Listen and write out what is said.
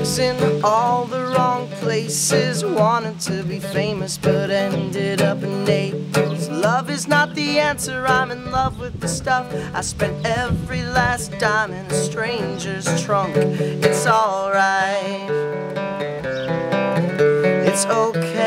was in all the wrong places. Wanted to be famous, but ended up in Naples. Love is not the answer. I'm in love with the stuff. I spent every last dime in a stranger's trunk. It's alright. It's okay.